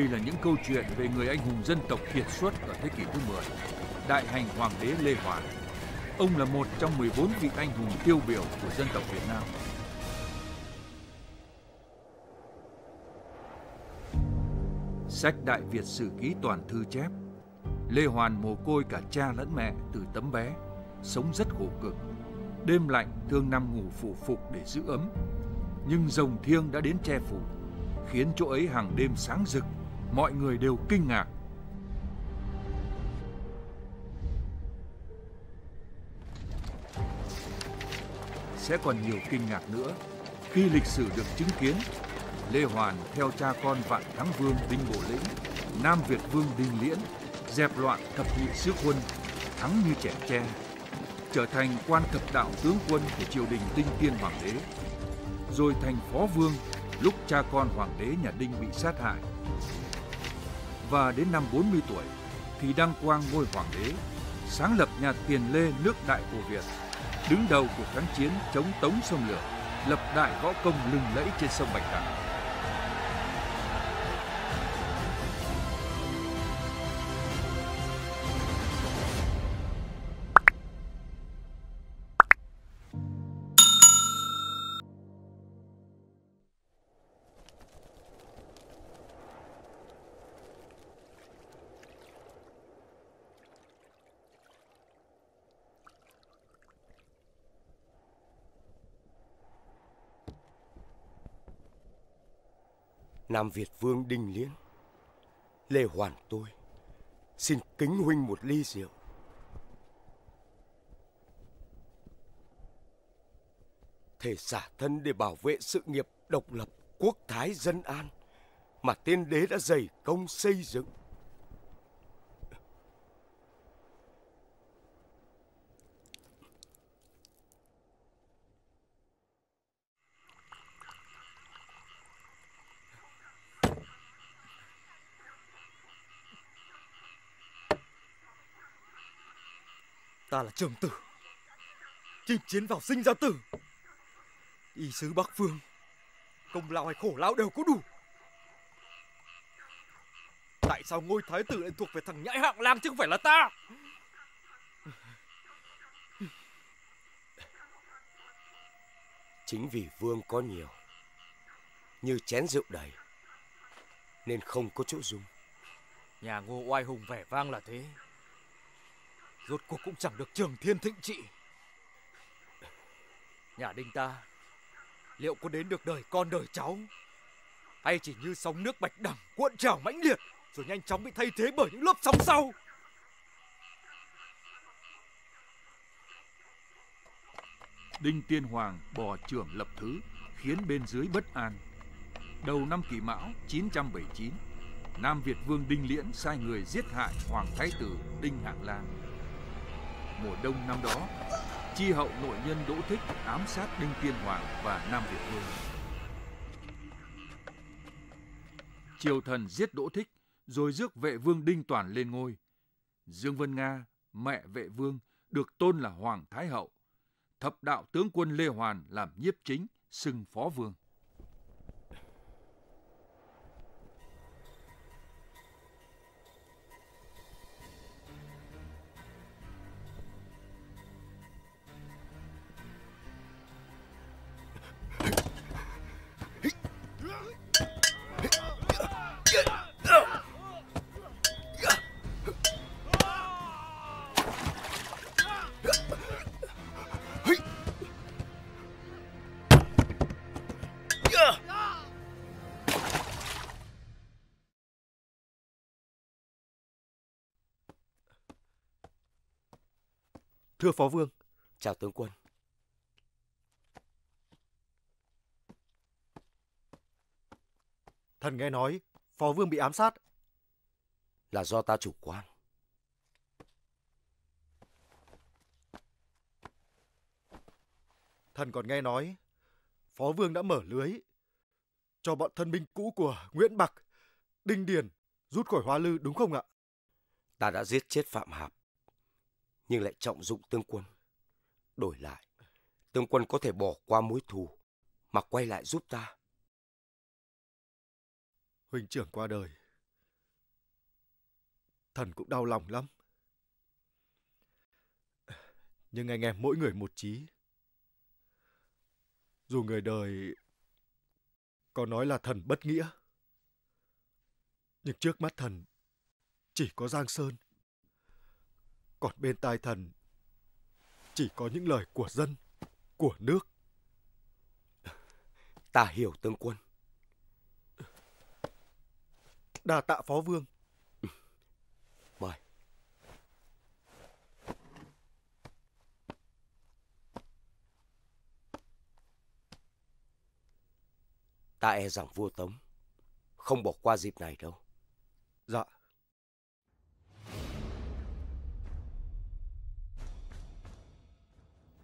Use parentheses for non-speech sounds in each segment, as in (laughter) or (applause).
Đây là những câu chuyện về người anh hùng dân tộc kiệt xuất ở thế kỷ thứ 10, Đại hành Hoàng đế Lê Hoàn. Ông là một trong 14 vị anh hùng tiêu biểu của dân tộc Việt Nam. Sách Đại Việt Sử Ký Toàn Thư chép Lê Hoàn mồ côi cả cha lẫn mẹ từ tấm bé, sống rất khổ cực. Đêm lạnh thường nằm ngủ phụ phục để giữ ấm. Nhưng rồng thiêng đã đến che phủ, khiến chỗ ấy hàng đêm sáng rực, mọi người đều kinh ngạc. Sẽ còn nhiều kinh ngạc nữa khi lịch sử được chứng kiến Lê Hoàn theo cha con Vạn Thắng Vương Đinh Bộ Lĩnh, Nam Việt Vương Đinh Liễn dẹp loạn thập nhị sứ quân, thắng như trẻ tre, trở thành quan thập đạo tướng quân của triều đình Đinh Tiên Hoàng đế, rồi thành phó vương lúc cha con hoàng đế nhà Đinh bị sát hại. Và đến năm 40 tuổi thì đăng quang ngôi hoàng đế, sáng lập nhà Tiền Lê nước Đại của Việt, đứng đầu cuộc kháng chiến chống Tống xâm lược, lập đại võ công lừng lẫy trên sông Bạch Đằng. Nam Việt Vương Đinh Liễn. Lê Hoàn tôi, Xin kính huynh một ly rượu. Thể xả thân để bảo vệ sự nghiệp độc lập quốc thái dân an Mà tiên đế đã dày công xây dựng. Ta là trường tử. Chinh chiến vào sinh ra tử. Y sứ Bắc Phương Công lao hay khổ lao đều có đủ. Tại sao ngôi thái tử lại thuộc về thằng nhãi hạng lang chứ không phải là ta? Chính vì vương có nhiều Như chén rượu đầy Nên không có chỗ dung Nhà ngô oai hùng vẻ vang là thế Rốt cuộc cũng chẳng được trường thiên thịnh trị. Nhà đinh ta, Liệu có đến được đời con đời cháu? Hay chỉ như sóng nước bạch đằng Cuộn trào mãnh liệt, Rồi nhanh chóng bị thay thế bởi những lớp sóng sau? Đinh Tiên Hoàng bỏ trưởng lập thứ, Khiến bên dưới bất an. Đầu năm kỷ mão 979 Nam Việt Vương Đinh Liễn sai người giết hại Hoàng Thái tử Đinh Hạng lan mùa đông năm đó, chi hậu nội nhân Đỗ Thích ám sát Đinh Tiên Hoàng và Nam Việt Vương. Triều thần giết Đỗ Thích, rồi rước vệ vương Đinh Toàn lên ngôi. Dương Vân Nga, mẹ vệ vương, được tôn là Hoàng Thái Hậu. Thập đạo tướng quân Lê Hoàn làm nhiếp chính, xưng phó vương. Thưa Phó Vương. Chào tướng quân. Thần nghe nói Phó Vương bị ám sát. Là do ta chủ quan. Thần còn nghe nói Phó Vương đã mở lưới cho bọn thân binh cũ của Nguyễn Bạc, Đinh Điền rút khỏi Hoa Lư đúng không ạ? Ta đã giết chết Phạm Hạp nhưng lại trọng dụng tương quân. Đổi lại, tương quân có thể bỏ qua mối thù mà quay lại giúp ta. Huynh trưởng qua đời, thần cũng đau lòng lắm. Nhưng anh em mỗi người một chí. Dù người đời có nói là thần bất nghĩa, nhưng trước mắt thần chỉ có Giang Sơn. Còn bên tai thần chỉ có những lời của dân, của nước. Ta hiểu tướng quân. Đà tạ phó vương. Mời. Ta e rằng vua Tống không bỏ qua dịp này đâu. Dạ.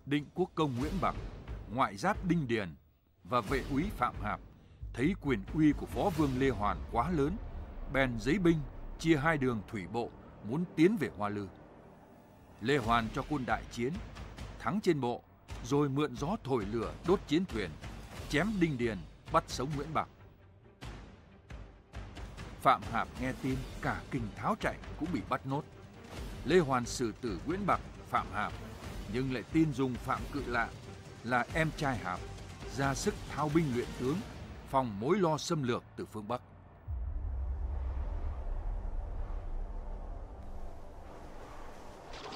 Định quốc công Nguyễn Bằng, ngoại giáp Đinh Điền và vệ úy Phạm Hạp thấy quyền uy của phó vương Lê Hoàn quá lớn, bèn giấy binh chia hai đường thủy bộ muốn tiến về Hoa Lư. Lê Hoàn cho quân đại chiến, thắng trên bộ, rồi mượn gió thổi lửa đốt chiến thuyền, chém Đinh Điền, bắt sống Nguyễn Bằng. Phạm Hạp nghe tin cả kinh tháo chạy cũng bị bắt nốt. Lê Hoàn xử tử Nguyễn Bạc, Phạm Hạp, nhưng lại tin dùng Phạm Cự Lạ là em trai Hạp ra sức thao binh luyện tướng, phòng mối lo xâm lược từ phương Bắc.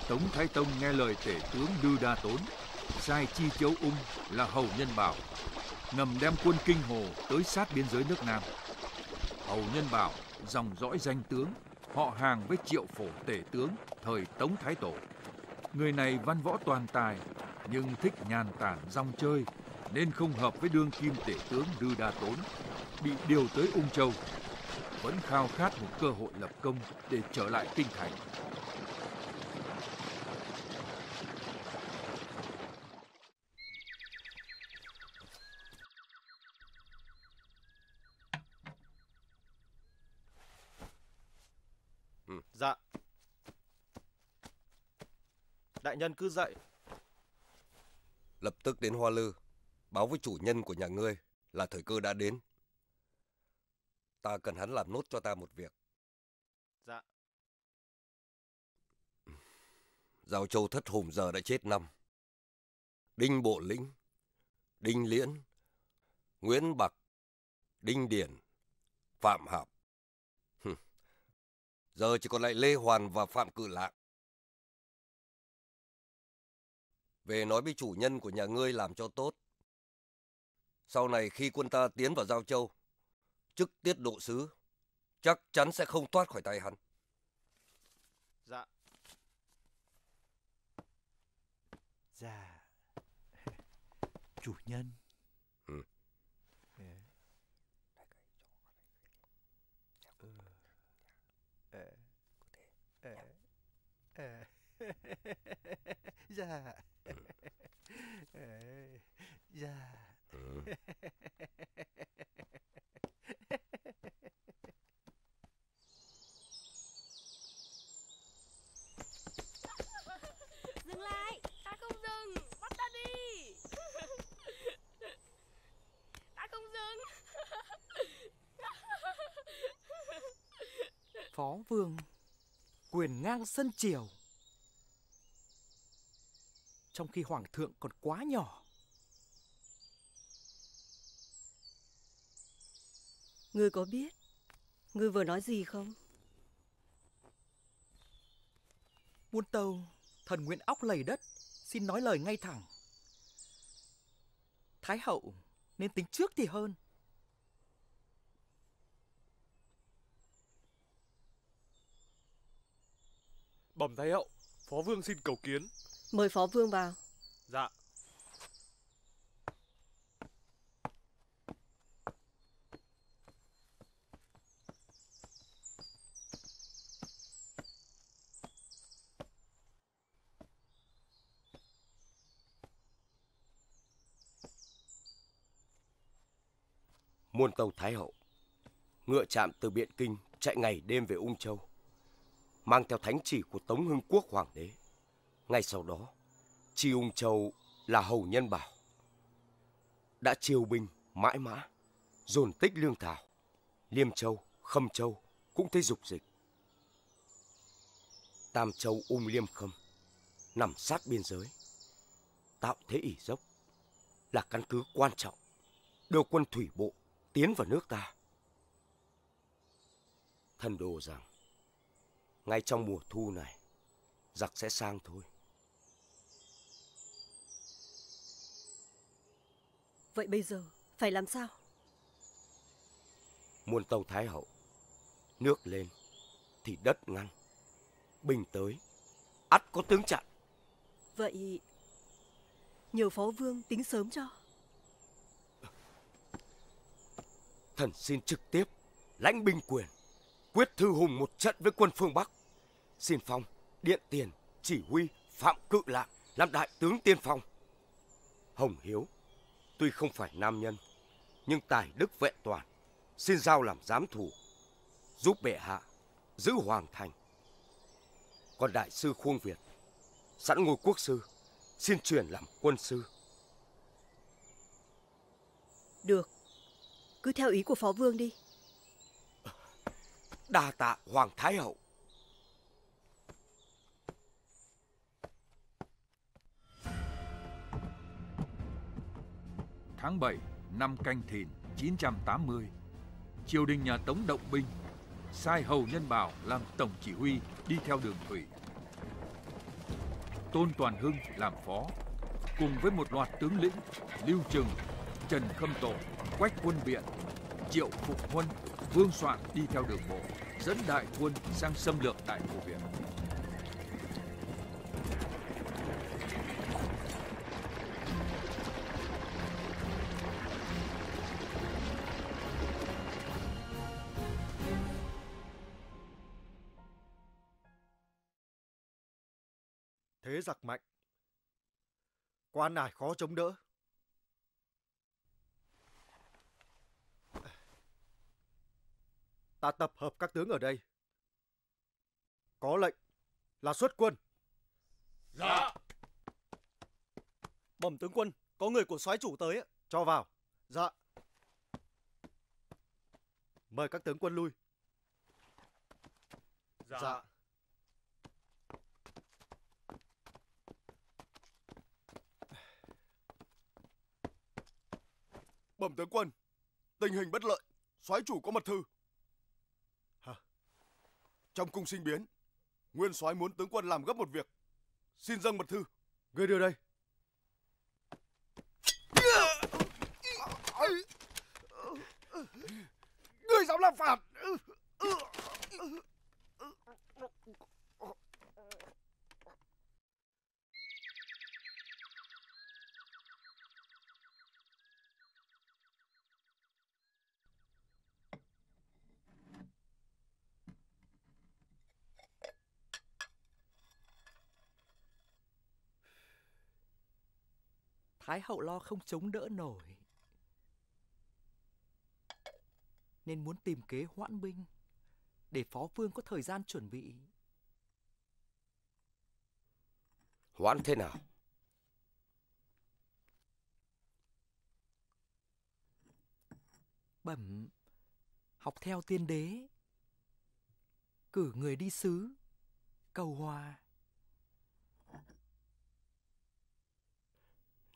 Tống Thái Tông nghe lời tể tướng Đư Đa Tốn, sai Chi Châu Ung là hầu nhân bảo, ngầm đem quân kinh hồ tới sát biên giới nước Nam. Hầu Nhân Bảo, dòng dõi danh tướng, họ hàng với triệu phổ tể tướng thời Tống Thái Tổ. Người này văn võ toàn tài, nhưng thích nhàn tản rong chơi, nên không hợp với đương kim tể tướng Đư Đa Tốn, bị điều tới Ung Châu. Vẫn khao khát một cơ hội lập công để trở lại kinh thành. Dạ. Đại nhân cứ dậy. Lập tức đến Hoa Lư, báo với chủ nhân của nhà ngươi là thời cơ đã đến. Ta cần hắn làm nốt cho ta một việc. Dạ. Giao Châu thất hùng giờ đã chết năm. Đinh Bộ Lĩnh, Đinh Liễn, Nguyễn Bạc, Đinh Điển, Phạm Hạp. Giờ chỉ còn lại Lê Hoàn và Phạm Cự Lạng. Về nói với chủ nhân của nhà ngươi làm cho tốt. Sau này khi quân ta tiến vào Giao Châu, chức tiết độ sứ, chắc chắn sẽ không thoát khỏi tay hắn. Dạ. Dạ. Chủ nhân. Ừ. Ờ. Ờ. Ờ. Ờ. (laughs) Dạ. Ờ. (laughs) Dạ. Ừ. Dừng lại Ta không dừng Bắt ta đi Ta không dừng Phó vương quyền ngang sân triều trong khi hoàng thượng còn quá nhỏ. Ngươi có biết Ngươi vừa nói gì không? Muôn tâu thần nguyện óc lầy đất xin nói lời ngay thẳng. Thái hậu nên tính trước thì hơn. Bẩm Thái hậu, Phó Vương xin cầu kiến. Mời Phó Vương vào Dạ. Muôn tâu Thái Hậu, ngựa chạm từ Biện Kinh chạy ngày đêm về Ung Châu, mang theo thánh chỉ của Tống Hưng Quốc Hoàng đế. Ngay sau đó, tri Ung Châu là hầu nhân bảo, đã chiêu binh mãi mã, dồn tích lương thảo, Liêm Châu, Khâm Châu cũng thấy dục dịch. Tam Châu Ung Liêm Khâm nằm sát biên giới, tạo thế ỷ dốc là căn cứ quan trọng đưa quân thủy bộ tiến vào nước ta. Thần đồ rằng ngay trong mùa thu này giặc sẽ sang thôi. Vậy bây giờ phải làm sao? Muôn tàu Thái Hậu, nước lên thì đất ngăn, bình tới, ắt có tướng chặn. Vậy nhờ phó vương tính sớm cho. Thần xin trực tiếp lãnh binh quyền, quyết thư hùng một trận với quân phương Bắc. Xin phong, điện tiền, chỉ huy, phạm cự lạc làm đại tướng tiên phong. Hồng Hiếu, tuy không phải nam nhân, nhưng tài đức vẹn toàn, xin giao làm giám thủ, giúp bệ hạ giữ hoàng thành. Còn đại sư Khuông Việt, sẵn ngôi quốc sư, xin chuyển làm quân sư. Được. Cứ theo ý của phó vương đi. Đa tạ Hoàng Thái Hậu. Tháng 7 năm Canh Thìn 980, triều đình nhà Tống động binh, sai hầu nhân bảo làm tổng chỉ huy đi theo đường thủy. Tôn Toàn Hưng làm phó, cùng với một loạt tướng lĩnh Lưu Trừng, Trần Khâm Tổ, Quách Quân Biện, Triệu Phục Huân, Vương Soạn đi theo đường bộ, dẫn đại quân sang xâm lược Đại Cổ Việt. Thế giặc mạnh. Quan nải khó chống đỡ. Ta tập hợp các tướng ở đây. Có lệnh là xuất quân. Dạ. Bẩm tướng quân, có người của soái chủ tới ạ. Cho vào. Dạ. Mời các tướng quân lui. Dạ. Bẩm tướng quân, tình hình bất lợi, soái chủ có mật thư. Hả? Trong cung sinh biến, nguyên soái muốn tướng quân làm gấp một việc. Xin dâng mật thư. ngươi đưa đây. ngươi dám làm phản. Thái hậu lo không chống đỡ nổi. Nên muốn tìm kế hoãn binh để phó vương có thời gian chuẩn bị. Hoãn thế nào? Bẩm, học theo tiên đế. Cử người đi sứ, cầu hòa.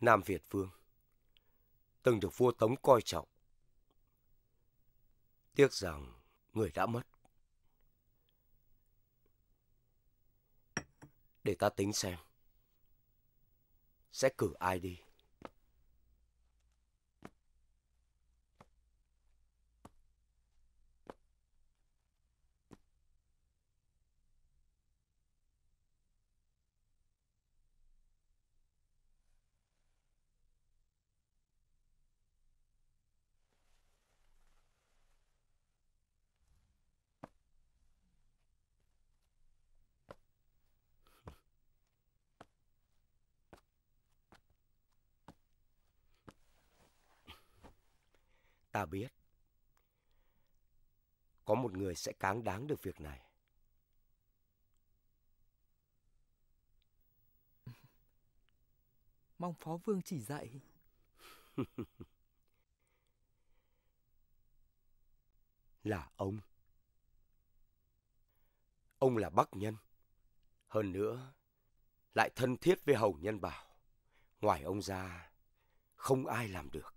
Nam Việt Vương từng được vua Tống coi trọng. Tiếc rằng người đã mất. Để ta tính xem. Sẽ cử ai đi. Ta biết. Có một người sẽ cáng đáng được việc này. (laughs) Mong phó vương chỉ dạy. (laughs) là ông. Ông là Bắc Nhân, Hơn nữa, lại thân thiết với hầu nhân bảo. Ngoài ông ra, không ai làm được.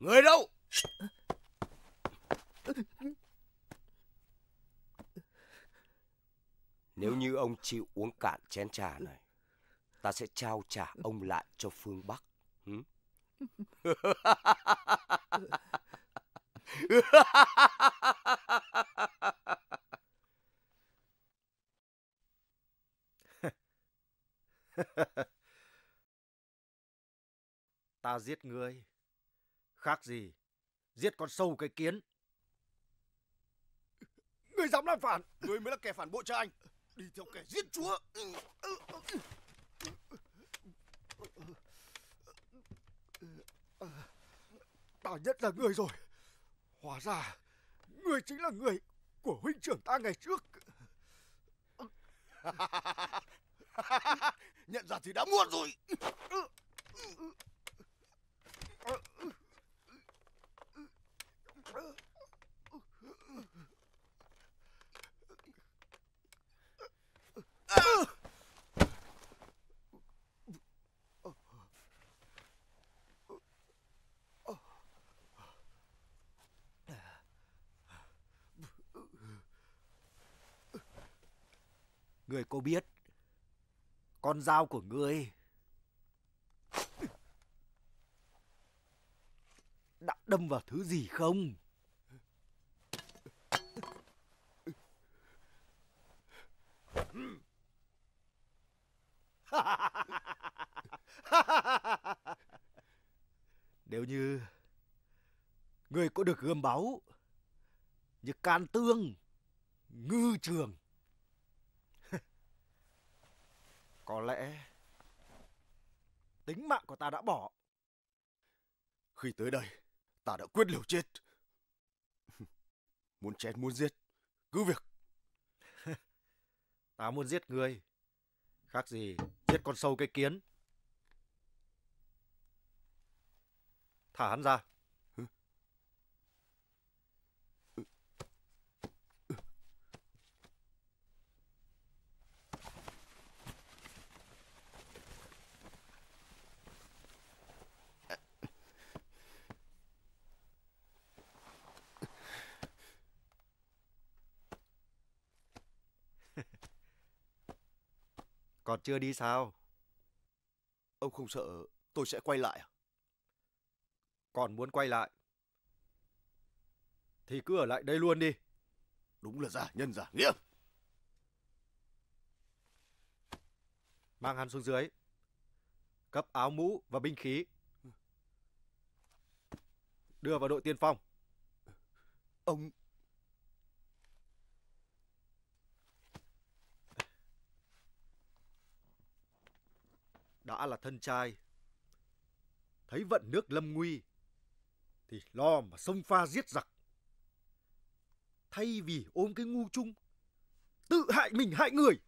Người đâu? Nếu như ông chịu uống cạn chén trà này, ta sẽ trao trả ông lại cho phương Bắc. Hử? (laughs) Ta giết ngươi. Khác gì? Giết con sâu cái kiến. Ngươi dám làm phản Ngươi mới là kẻ phản bội cha anh Đi theo kẻ giết chúa Ta nhận ra ngươi rồi. Hóa ra, ngươi chính là người của huynh trưởng ta ngày trước. (laughs) Nhận ra thì đã muộn rồi người có biết con dao của ngươi đã đâm vào thứ gì không? Nếu như người có được gươm báu như can tương, ngư trường Có lẽ tính mạng của ta đã bỏ. Khi tới đây Ta đã quyết liều chết Muốn chết muốn giết Cứ việc (laughs) Ta muốn giết người, Khác gì giết con sâu cái kiến. Thả hắn ra. Còn chưa đi sao? Ông không sợ tôi sẽ quay lại à? Còn muốn quay lại? Thì cứ ở lại đây luôn đi. Đúng là giả nhân giả nghĩa Mang hắn xuống dưới. Cấp áo mũ và binh khí. Đưa vào đội tiên phong. Ông đã là thân trai. Thấy vận nước lâm nguy, thì lo mà sông pha giết giặc. Thay vì ôm cái ngu chung, tự hại mình hại người.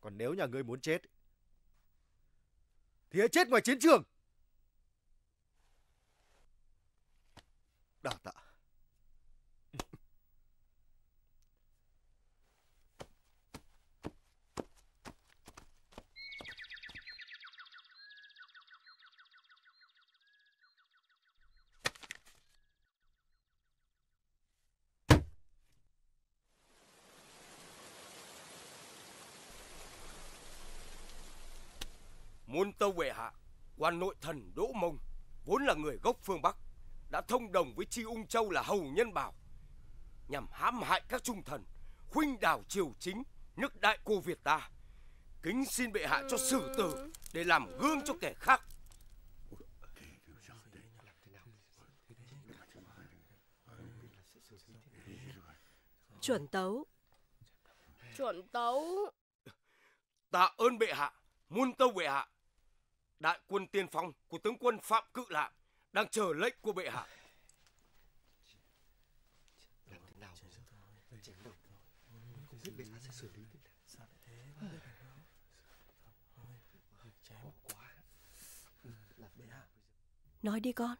Còn nếu nhà ngươi muốn chết, thì hãy chết ngoài chiến trường. đà tạ Muôn tâu bệ hạ, quan nội thần Đỗ Mông, vốn là người gốc phương Bắc, đã thông đồng với Chi Ung Châu là hầu nhân bảo, nhằm hãm hại các trung thần, khuynh đảo triều chính, nước đại cô Việt ta. Kính xin bệ hạ cho xử tử để làm gương cho kẻ khác. Chuẩn tấu. Chuẩn tấu. Tạ ơn bệ hạ, muôn tâu bệ hạ đại quân tiên phong của tướng quân Phạm Cự lạc đang chờ lệnh của bệ hạ. Làm thế nào? Chém đầu. Không biết bệ hạ sẽ xử lý thế nào. Chém quá. Là bệ hạ. Nói đi con.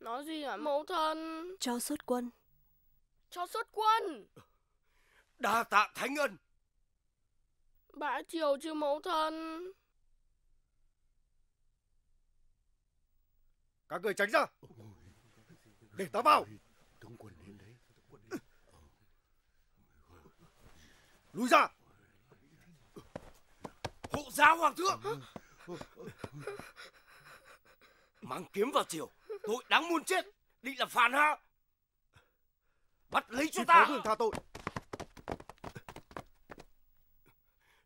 Nói gì hả mẫu thân? Cho xuất quân. Cho xuất quân. Đa tạ thánh ân. Bãi triều chứ mẫu thân. Các người tránh ra. Để ta vào. Tướng quân đến đấy. Lùi ra. Hộ giáo hoàng thượng. Mang kiếm vào chiều, tội đáng muôn chết, định là phản ha. Bắt lấy cho Xin ta. phó vương tha tội.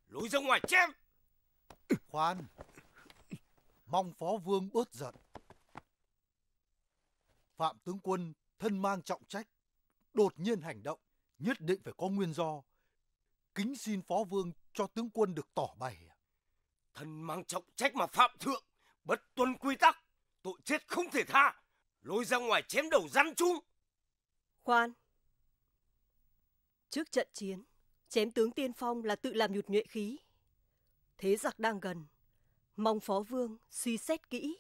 Lối ra ngoài chém. Khoan. Mong phó vương bớt giận. Phạm tướng quân thân mang trọng trách, đột nhiên hành động, nhất định phải có nguyên do. Kính xin phó vương cho tướng quân được tỏ bày. Thân mang trọng trách mà phạm thượng, bất tuân quy tắc, tội chết không thể tha. Lôi ra ngoài chém đầu răn chung. Khoan. Trước trận chiến, chém tướng tiên phong là tự làm nhụt nhuệ khí. Thế giặc đang gần, mong phó vương suy xét kỹ.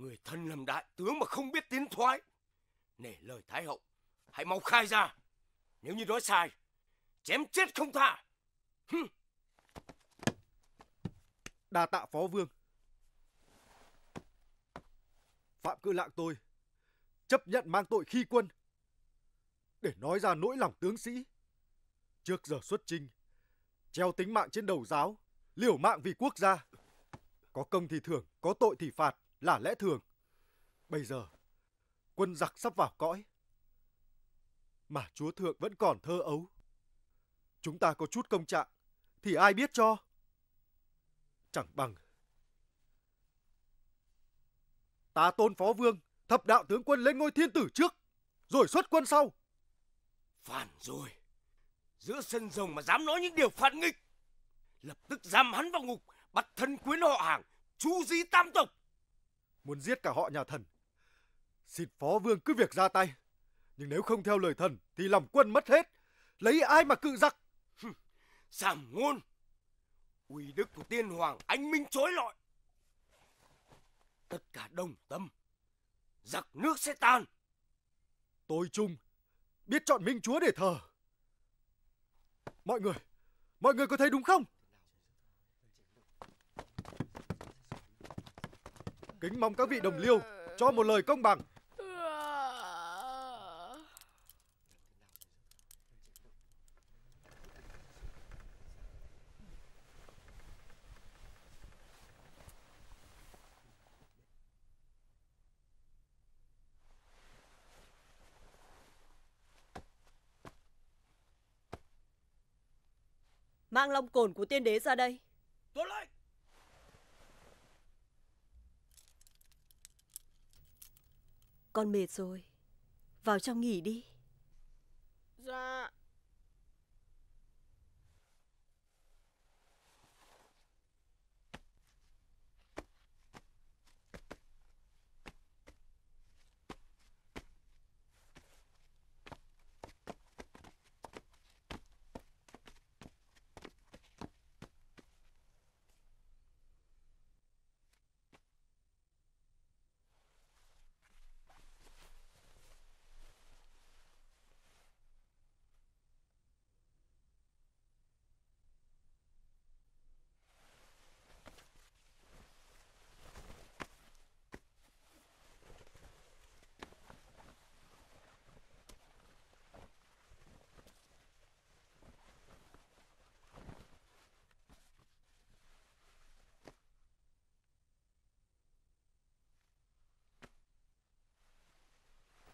Người thân làm đại tướng mà không biết tiến thoái. Nể lời Thái hậu, hãy mau khai ra. Nếu như nói sai, chém chết không tha. Hừm. Đa tạ phó vương. Phạm cư lạng tôi chấp nhận mang tội khi quân để nói ra nỗi lòng tướng sĩ. Trước giờ xuất chinh, treo tính mạng trên đầu giáo, liều mạng vì quốc gia. Có công thì thưởng, có tội thì phạt là lẽ thường. Bây giờ, quân giặc sắp vào cõi. Mà chúa thượng vẫn còn thơ ấu. Chúng ta có chút công trạng, thì ai biết cho? Chẳng bằng. Ta tôn phó vương, thập đạo tướng quân lên ngôi thiên tử trước, rồi xuất quân sau. Phản rồi. Giữa sân rồng mà dám nói những điều phản nghịch. Lập tức giam hắn vào ngục, bắt thân quyến họ hàng, chu di tam tộc. Muốn giết cả họ nhà thần. Xin phó vương cứ việc ra tay. Nhưng nếu không theo lời thần thì lòng quân mất hết. Lấy ai mà cự giặc? Sảm ngôn. Uy đức của tiên hoàng anh minh chối lọi. Tất cả đồng tâm. Giặc nước sẽ tan. Tôi chung biết chọn minh chúa để thờ. Mọi người, mọi người có thấy đúng không? Kính mong các vị đồng liêu cho một lời công bằng. Mang long cồn của tiên đế ra đây. Tuân lệnh. Con mệt rồi. Vào trong nghỉ đi. Dạ.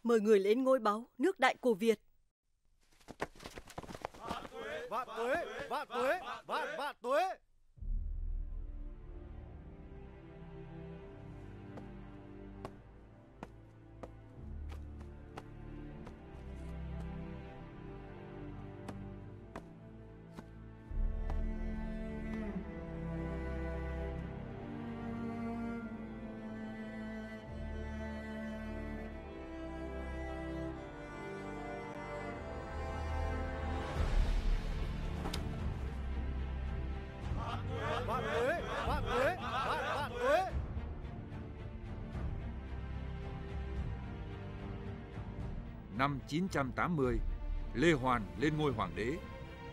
Mời người lên ngôi báu, nước đại cổ Việt. Vạn tuế, vạn tuế, vạn vạn tuế. Năm 980, Lê Hoàn lên ngôi hoàng đế,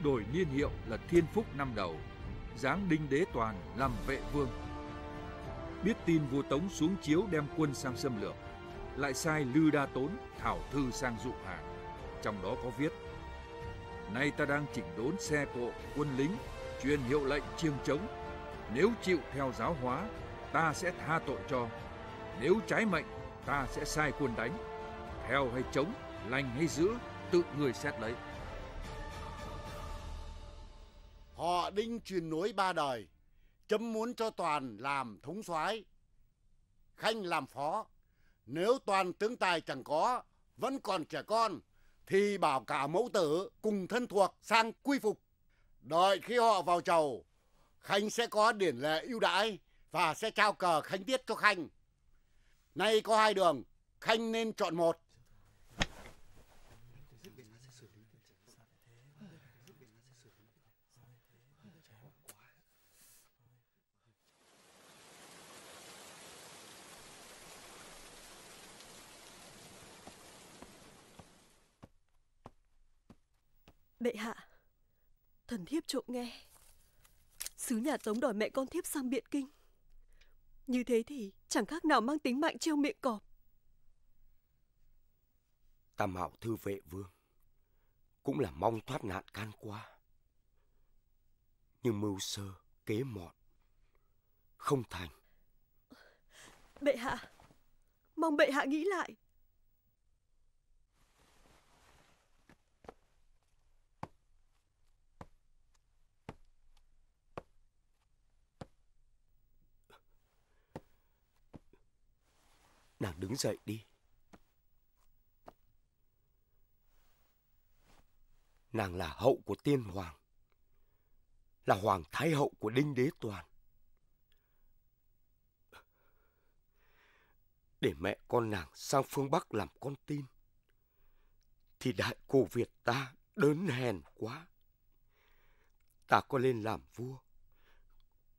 đổi niên hiệu là Thiên Phúc năm đầu, giáng Đinh Đế Toàn làm vệ vương. Biết tin vua Tống xuống chiếu đem quân sang xâm lược, lại sai Lư Đa Tốn thảo thư sang dụ hạ, Trong đó có viết: Nay ta đang chỉnh đốn xe cộ, quân lính, truyền hiệu lệnh chiêng trống. Nếu chịu theo giáo hóa, ta sẽ tha tội cho. Nếu trái mệnh, ta sẽ sai quân đánh. Theo hay chống, lành hay dữ tự người xét lấy. Họ đinh truyền nối ba đời, chấm muốn cho Toàn làm thống soái Khanh làm phó. Nếu Toàn tướng tài chẳng có, vẫn còn trẻ con, thì bảo cả mẫu tử cùng thân thuộc sang quy phục. Đợi khi họ vào chầu, Khanh sẽ có điển lệ ưu đãi và sẽ trao cờ khánh tiết cho Khanh. Nay có hai đường, Khanh nên chọn một. Bệ hạ, thần thiếp trộm nghe. Sứ nhà Tống đòi mẹ con thiếp sang Biện Kinh. Như thế thì chẳng khác nào mang tính mạng treo miệng cọp. Tam hạo thư vệ vương cũng là mong thoát nạn can qua. Nhưng mưu sơ, kế mọn, không thành. Bệ hạ, mong bệ hạ nghĩ lại. Đứng dậy đi. Nàng là hậu của tiên hoàng. Là hoàng thái hậu của đinh đế toàn. Để mẹ con nàng sang phương Bắc làm con tin. Thì đại cổ Việt ta đớn hèn quá. Ta có lên làm vua.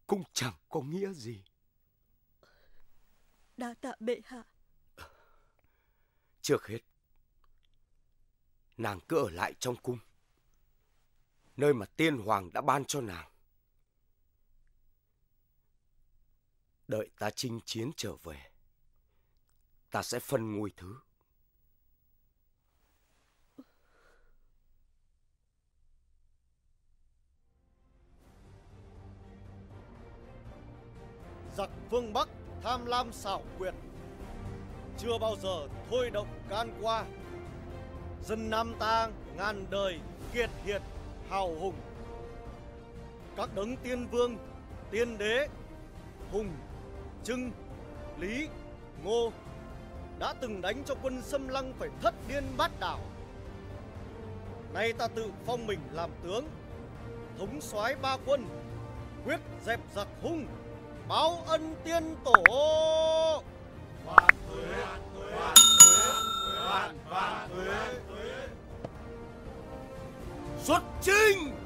Cũng chẳng có nghĩa gì. Đa tạ bệ hạ. Trước hết, nàng cứ ở lại trong cung, nơi mà tiên hoàng đã ban cho nàng. Đợi ta chinh chiến trở về, ta sẽ phân ngôi thứ. Giặc phương Bắc tham lam xảo quyệt chưa bao giờ thôi động can qua. Dân nam ta ngàn đời kiệt hiệt, hào hùng. Các đấng tiên vương, tiên đế, hùng, trưng, lý, ngô đã từng đánh cho quân xâm lăng phải thất điên bát đảo. Nay ta tự phong mình làm tướng, thống soái ba quân, quyết dẹp giặc hung, báo ân tiên tổ xuất chinh!